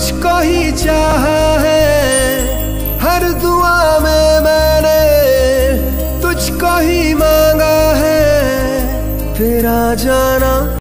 तुझको ही चाहा है। हर दुआ में मैंने तुझको ही मांगा है। तेरा जाना।